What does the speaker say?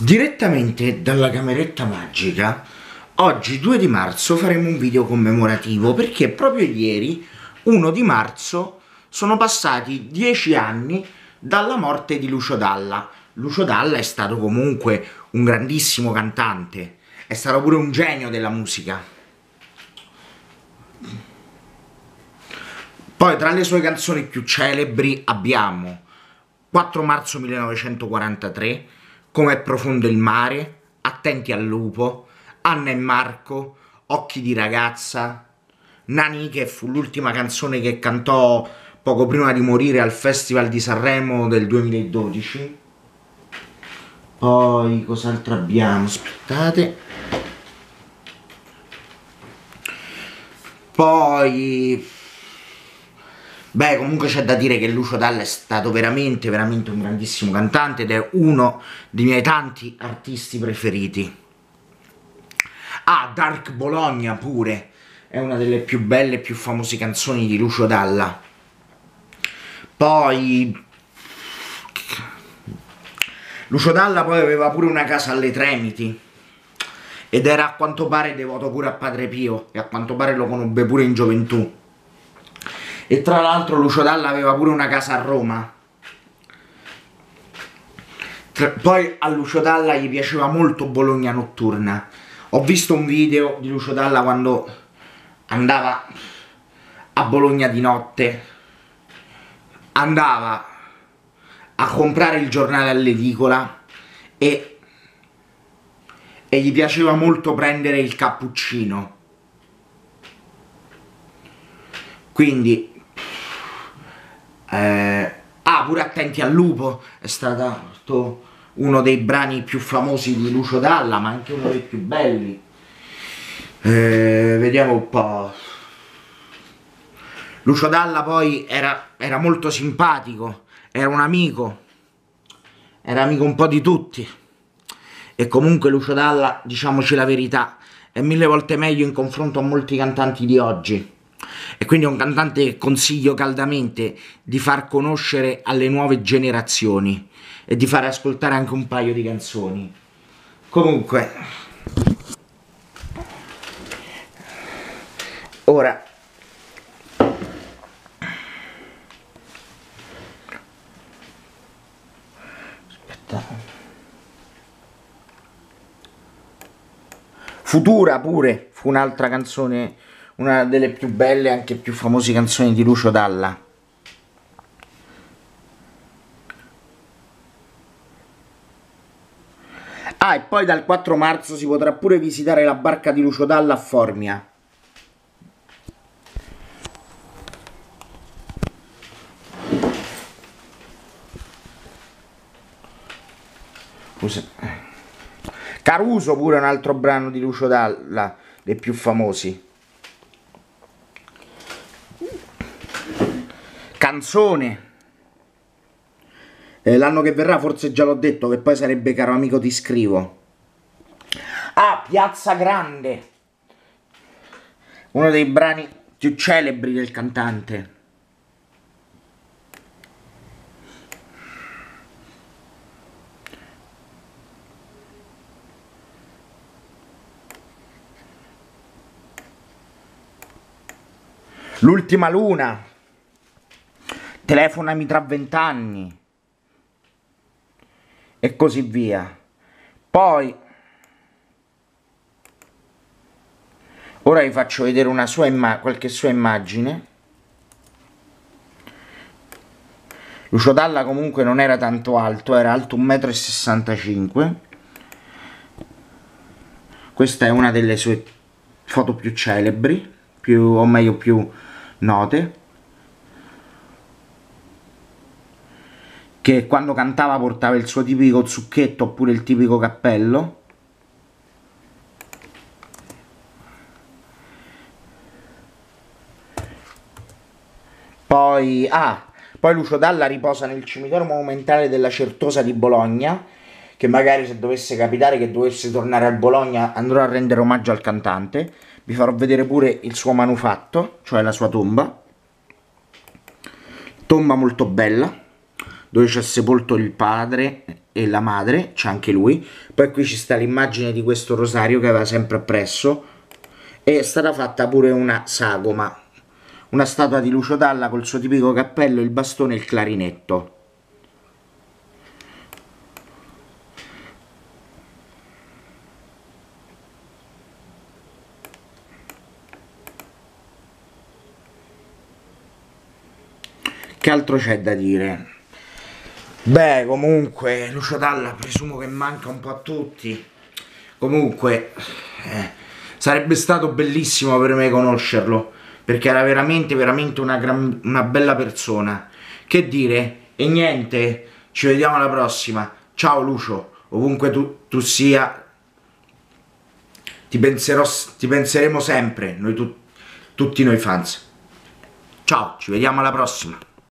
Direttamente dalla cameretta magica, oggi 2 di marzo faremo un video commemorativo perché proprio ieri, 1 di marzo, sono passati 10 anni dalla morte di Lucio Dalla. Lucio Dalla è stato comunque un grandissimo cantante, è stato pure un genio della musica. Poi tra le sue canzoni più celebri abbiamo 4 marzo 1943, Com'è profondo il mare, Attenti al lupo, Anna e Marco, Occhi di ragazza, Nani che fu l'ultima canzone che cantò poco prima di morire al Festival di Sanremo del 2012. Poi cos'altro abbiamo? Aspettate. Poi Beh, comunque c'è da dire che Lucio Dalla è stato veramente, veramente un grandissimo cantante ed è uno dei miei tanti artisti preferiti. Ah, Dark Bologna pure, è una delle più belle e più famose canzoni di Lucio Dalla. Poi... Lucio Dalla poi aveva pure una casa alle Tremiti ed era a quanto pare devoto pure a Padre Pio e a quanto pare lo conobbe pure in gioventù. E tra l'altro Lucio Dalla aveva pure una casa a Roma. Tra, poi a Lucio Dalla gli piaceva molto Bologna notturna. Ho visto un video di Lucio Dalla quando andava a Bologna di notte. Andava a comprare il giornale all'edicola e, e gli piaceva molto prendere il cappuccino. Quindi pure Attenti al lupo è stato uno dei brani più famosi di Lucio Dalla, ma anche uno dei più belli. Eh, vediamo un po'. Lucio Dalla poi era, era molto simpatico, era un amico, era amico un po' di tutti. E comunque Lucio Dalla, diciamoci la verità, è mille volte meglio in confronto a molti cantanti di oggi e quindi è un cantante che consiglio caldamente di far conoscere alle nuove generazioni e di far ascoltare anche un paio di canzoni. Comunque, ora. Futura pure fu un'altra canzone una delle più belle e anche più famose canzoni di Lucio Dalla. Ah, e poi dal 4 marzo si potrà pure visitare la barca di Lucio Dalla a Formia. Caruso pure un altro brano di Lucio Dalla, dei più famosi. Canzone. Eh, l'anno che verrà forse già l'ho detto, che poi sarebbe caro amico ti scrivo. Ah, Piazza Grande. Uno dei brani più celebri del cantante. L'ultima luna telefonami tra vent'anni e così via. Poi ora vi faccio vedere una sua qualche sua immagine. Lucio Dalla comunque non era tanto alto, era alto 1,65 m. Questa è una delle sue foto più celebri, più, o meglio più note. Che quando cantava portava il suo tipico zucchetto oppure il tipico cappello. Poi ah poi Lucio Dalla riposa nel cimitero monumentale della Certosa di Bologna che magari se dovesse capitare che dovesse tornare a Bologna andrò a rendere omaggio al cantante. Vi farò vedere pure il suo manufatto cioè la sua tomba. Tomba molto bella dove c'è sepolto il padre e la madre, c'è anche lui. Poi qui ci sta l'immagine di questo rosario che aveva sempre appresso. E è stata fatta pure una sagoma, una statua di Lucio Dalla col suo tipico cappello, il bastone e il clarinetto. Che altro c'è da dire? Beh, comunque, Lucio Dalla presumo che manca un po' a tutti. Comunque, eh, sarebbe stato bellissimo per me conoscerlo, perché era veramente, veramente una, gran, una bella persona. Che dire? E niente, ci vediamo alla prossima. Ciao Lucio, ovunque tu, tu sia, ti, penserò, ti penseremo sempre, noi tu, tutti noi fans. Ciao, ci vediamo alla prossima.